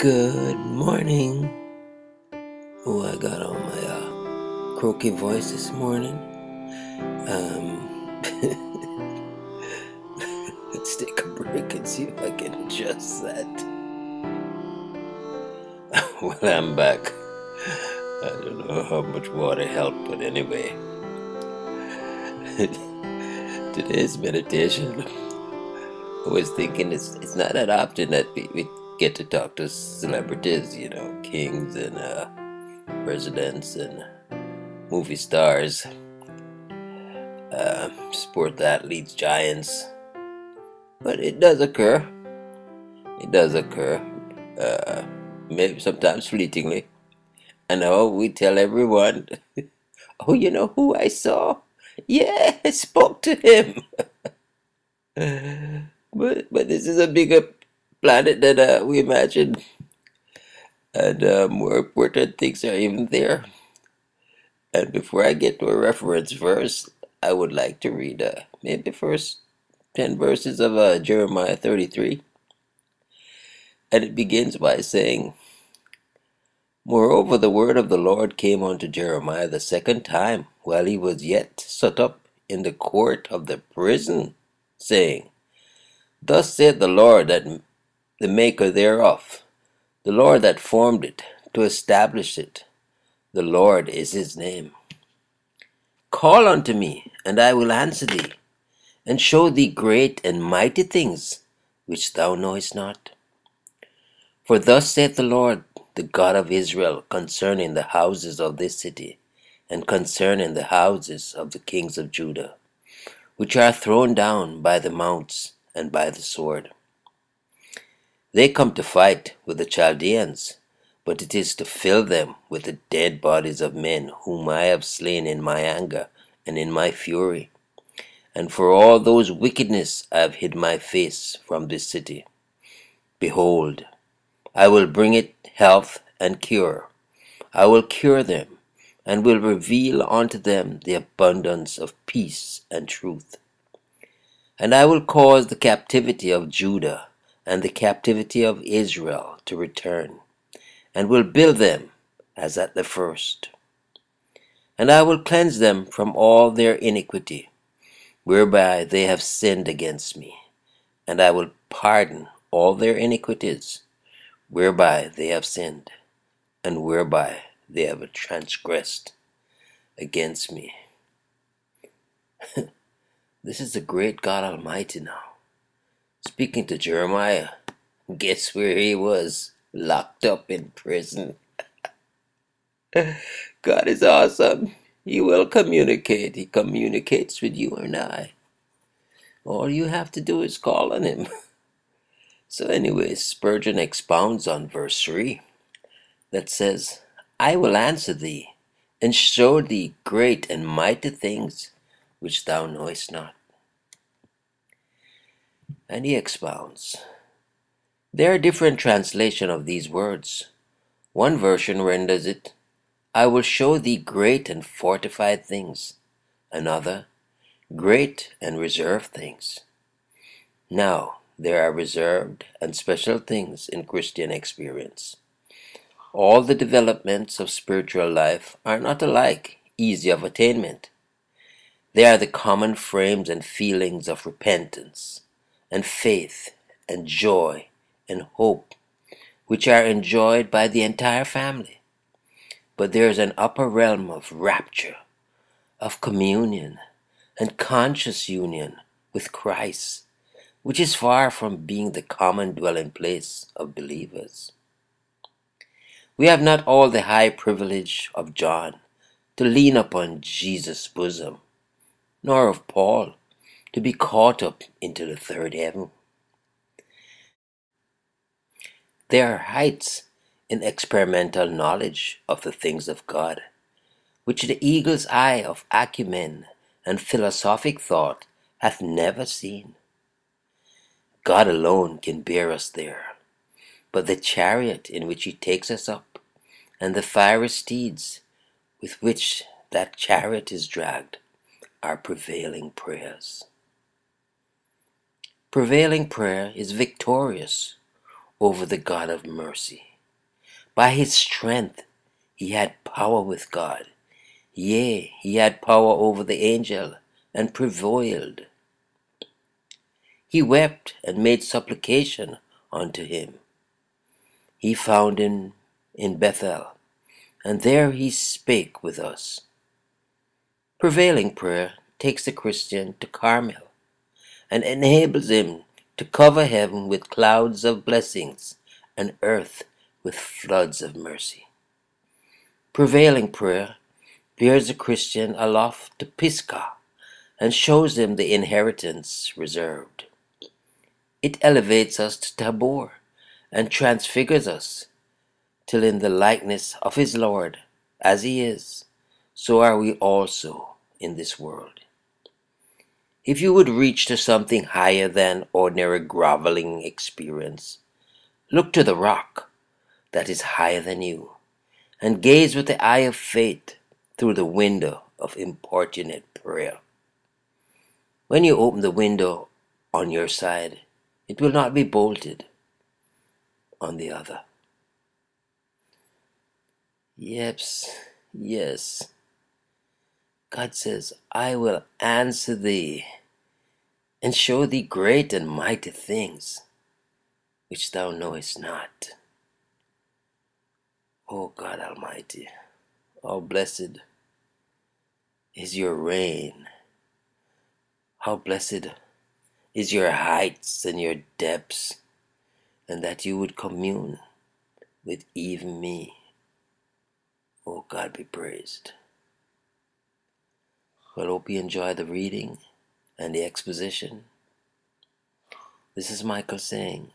Good morning. Oh, I got on my uh, croaky voice this morning. Um, let's take a break and see if I can adjust that. well, I'm back. I don't know how much water helped, but anyway. Today's meditation. I was thinking it's it's not that often that we, we get to talk to celebrities, you know, kings and uh, presidents and movie stars, uh, sport athletes, giants. But it does occur. It does occur. Uh, maybe sometimes fleetingly. And oh, we tell everyone, oh, you know who I saw? Yeah, I spoke to him. but but this is a bigger planet that uh, we imagined, and more important things are even there. And before I get to a reference verse, I would like to read uh, maybe first ten verses of uh, Jeremiah thirty-three, and it begins by saying. Moreover, the word of the Lord came unto Jeremiah the second time, while he was yet shut up in the court of the prison, saying, Thus saith the Lord that the maker thereof, the Lord that formed it, to establish it. The Lord is his name. Call unto me, and I will answer thee, and show thee great and mighty things which thou knowest not. For thus saith the Lord, the God of Israel, concerning the houses of this city, and concerning the houses of the kings of Judah, which are thrown down by the mounts and by the sword. They come to fight with the Chaldeans, but it is to fill them with the dead bodies of men whom I have slain in my anger and in my fury. And for all those wickedness I have hid my face from this city. Behold, I will bring it health and cure. I will cure them, and will reveal unto them the abundance of peace and truth. And I will cause the captivity of Judah and the captivity of Israel to return, and will build them as at the first. And I will cleanse them from all their iniquity, whereby they have sinned against me, and I will pardon all their iniquities, whereby they have sinned, and whereby they have transgressed against me. this is the great God Almighty now Speaking to Jeremiah, guess where he was? Locked up in prison. God is awesome. He will communicate. He communicates with you and I. All you have to do is call on him. So, anyways, Spurgeon expounds on verse 3 that says, I will answer thee and show thee great and mighty things which thou knowest not. And he expounds. There are different translations of these words. One version renders it, I will show thee great and fortified things. Another, great and reserved things. Now, there are reserved and special things in Christian experience. All the developments of spiritual life are not alike easy of attainment. They are the common frames and feelings of repentance, and faith and joy and hope, which are enjoyed by the entire family. But there is an upper realm of rapture, of communion, and conscious union with Christ, which is far from being the common dwelling place of believers. We have not all the high privilege of John to lean upon Jesus' bosom, nor of Paul to be caught up into the third heaven. There are heights in experimental knowledge of the things of God, which the eagle's eye of acumen and philosophic thought hath never seen. God alone can bear us there, but the chariot in which he takes us up, and the fiery steeds with which that chariot is dragged, are prevailing prayers. Prevailing prayer is victorious over the God of mercy. By his strength he had power with God. Yea, he had power over the angel and prevailed. He wept and made supplication unto him. He found him in Bethel, and there he spake with us. Prevailing prayer takes the Christian to Carmel and enables him to cover heaven with clouds of blessings and earth with floods of mercy. Prevailing prayer bears a Christian aloft to Pisgah and shows him the inheritance reserved. It elevates us to Tabor and transfigures us till in the likeness of his Lord, as he is, so are we also in this world. If you would reach to something higher than ordinary groveling experience, look to the rock that is higher than you, and gaze with the eye of faith through the window of importunate prayer. When you open the window on your side, it will not be bolted on the other. Yes, yes. God says, I will answer thee and show thee great and mighty things which thou knowest not. O God Almighty, how blessed is your reign. How blessed is your heights and your depths, and that you would commune with even me. Oh God be praised. Well, hope you enjoy the reading and the exposition. This is Michael saying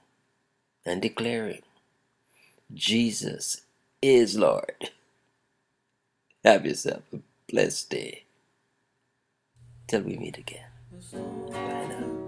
and declaring Jesus is Lord. Have yourself a blessed day. Till we meet again.